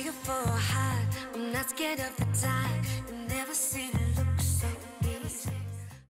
fire for a heart. I'm not scared of the dark.